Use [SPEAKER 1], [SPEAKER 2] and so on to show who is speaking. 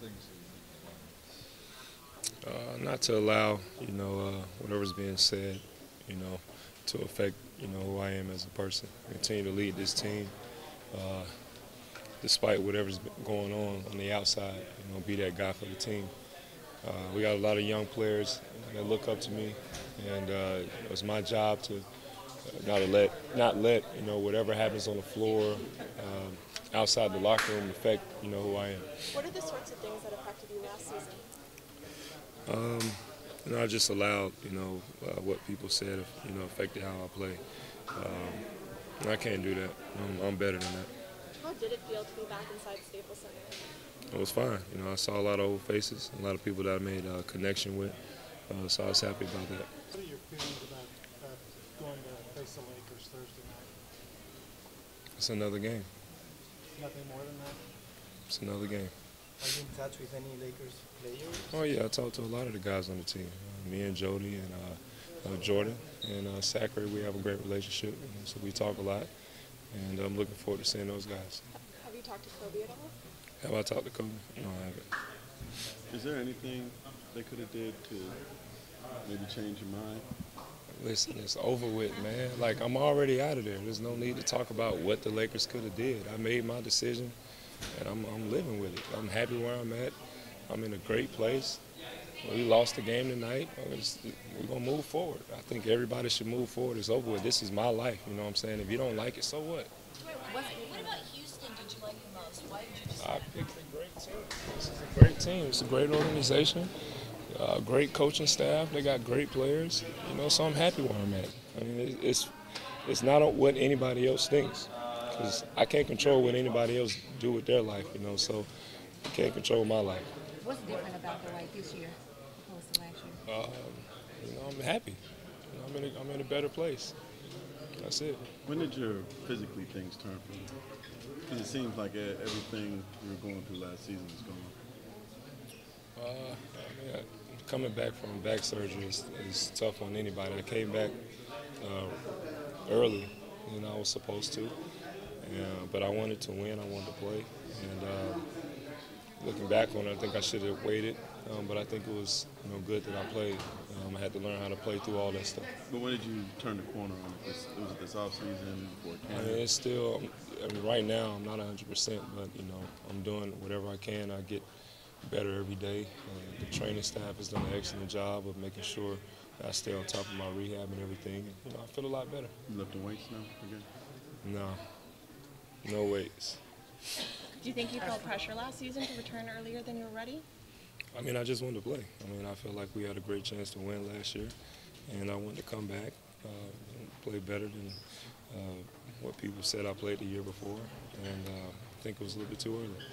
[SPEAKER 1] things?
[SPEAKER 2] Uh, not to allow, you know, uh, whatever's being said, you know, to affect, you know, who I am as a person. Continue to lead this team, uh, despite whatever's going on on the outside. You know, be that guy for the team. Uh, we got a lot of young players that look up to me, and uh, it's my job to not let, not let, you know, whatever happens on the floor, um, outside the locker room affect, you know, who I am.
[SPEAKER 3] What are the sorts of things that affected you last season?
[SPEAKER 2] Um, you know, I just allowed, you know, uh, what people said, you know, affected how I play. Um, I can't do that. I'm, I'm, better than that.
[SPEAKER 3] How did it feel to be back inside Staples Center?
[SPEAKER 2] It was fine. You know, I saw a lot of old faces, a lot of people that I made a connection with, uh, so I was happy about that.
[SPEAKER 4] What are your feelings about uh, going to face the Lakers Thursday night?
[SPEAKER 2] It's another game.
[SPEAKER 4] Nothing more than that?
[SPEAKER 2] It's another game.
[SPEAKER 5] Are you in touch with any Lakers players?
[SPEAKER 2] Oh yeah, I talked to a lot of the guys on the team. Uh, me and Jodie and uh, uh, Jordan and uh, Sacre, we have a great relationship, so we talk a lot. And I'm looking forward to seeing those guys.
[SPEAKER 3] Have you talked to Kobe at all?
[SPEAKER 2] Have I talked to Kobe? No, I haven't.
[SPEAKER 1] Is there anything they could have did to maybe change your mind?
[SPEAKER 2] Listen, it's over with, man. Like I'm already out of there. There's no need to talk about what the Lakers could have did. I made my decision, and I'm, I'm living with it. I'm happy where I'm at. I'm in a great place. We lost the game tonight. We're gonna move forward. I think everybody should move forward. It's over with. This is my life. You know what I'm saying? If you don't like it, so what?
[SPEAKER 6] What, what about Houston did you like the most? Why did you?
[SPEAKER 2] I picked a great team. This is a great team. It's a great organization. Uh, great coaching staff. They got great players. You know, so I'm happy where I'm at. I mean, it's it's not what anybody else thinks, because I can't control what anybody else do with their life. You know, so I can't control my life.
[SPEAKER 6] What's different about the life this year opposed to last year?
[SPEAKER 2] Um, you know, I'm happy. You know, I'm in a, I'm in a better place. That's it.
[SPEAKER 1] When did your physically things turn for you? Because it seems like everything you were going through last season is gone.
[SPEAKER 2] Uh, I mean, coming back from back surgery is, is tough on anybody. I came back uh, early than I was supposed to, but I wanted to win. I wanted to play, and uh, looking back on it, I think I should have waited. Um, but I think it was you know good that I played. Um, I had to learn how to play through all that stuff.
[SPEAKER 1] But when did you turn the corner on it? Was, was it this offseason before camp?
[SPEAKER 2] I mean, it's still. I mean, right now I'm not 100, percent but you know I'm doing whatever I can. I get better every day. Uh, the training staff has done an excellent job of making sure I stay on top of my rehab and everything. And, you know, I feel a lot better.
[SPEAKER 1] You lifting weights now again?
[SPEAKER 2] No, no weights.
[SPEAKER 3] Do you think you felt pressure last season to return earlier than you were ready?
[SPEAKER 2] I mean, I just wanted to play. I mean, I felt like we had a great chance to win last year, and I wanted to come back, uh, play better than uh, what people said I played the year before, and uh, I think it was a little bit too early.